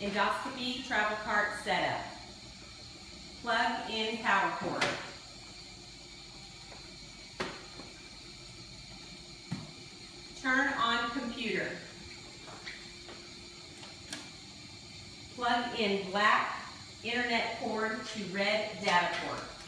Endoscopy travel cart setup. Plug in power cord. Turn on computer. Plug in black internet cord to red data cord.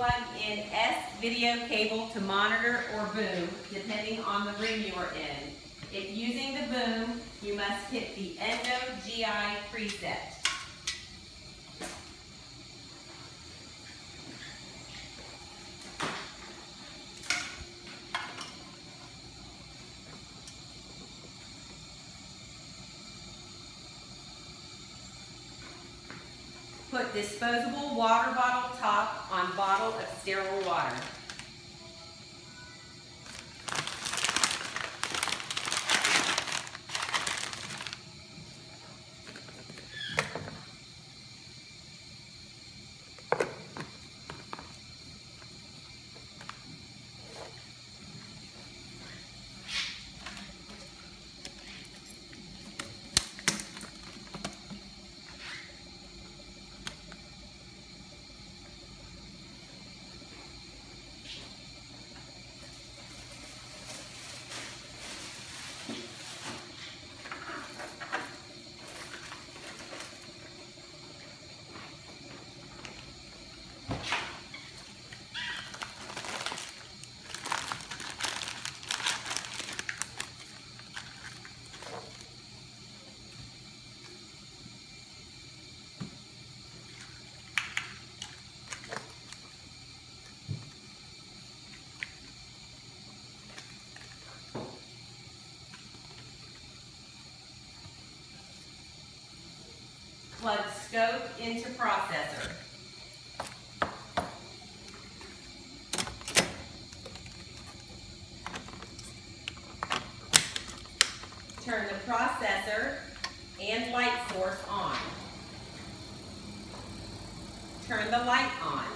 Plug in S video cable to monitor or boom, depending on the room you are in. If using the boom, you must hit the Endo GI preset. Put disposable water bottle top on bottle of sterile water. Plug scope into processor. Turn the processor and light source on. Turn the light on.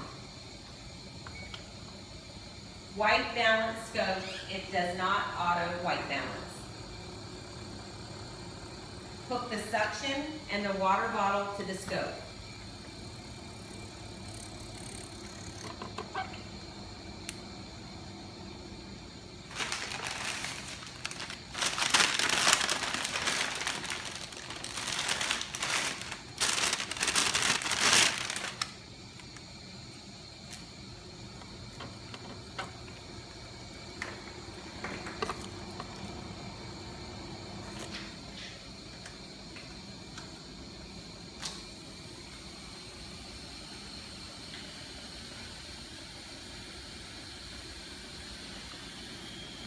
White balance scope, it does not auto white balance. Hook the suction and the water bottle to the scope.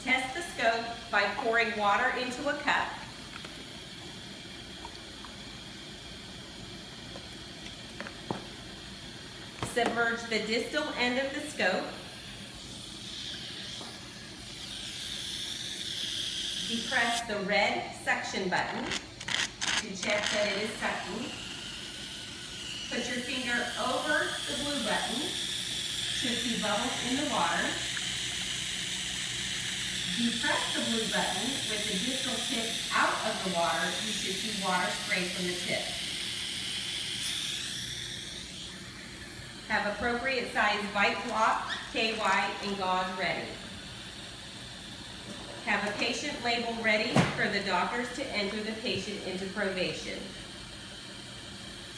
Test the scope by pouring water into a cup. Submerge the distal end of the scope. Depress the red suction button to check that it is sucking. Put your finger over the blue button to see bubbles in the water. Depress the blue button with the distal tip out of the water. You should see water spray from the tip. Have appropriate size bite block, KY, and gauze ready. Have a patient label ready for the doctors to enter the patient into Provation.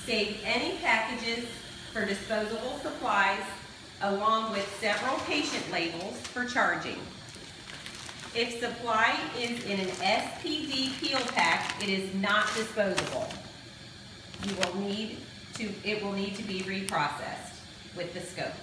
Save any packages for disposable supplies along with several patient labels for charging. If supply is in an SPD peel pack, it is not disposable. You will need to, it will need to be reprocessed with the scope.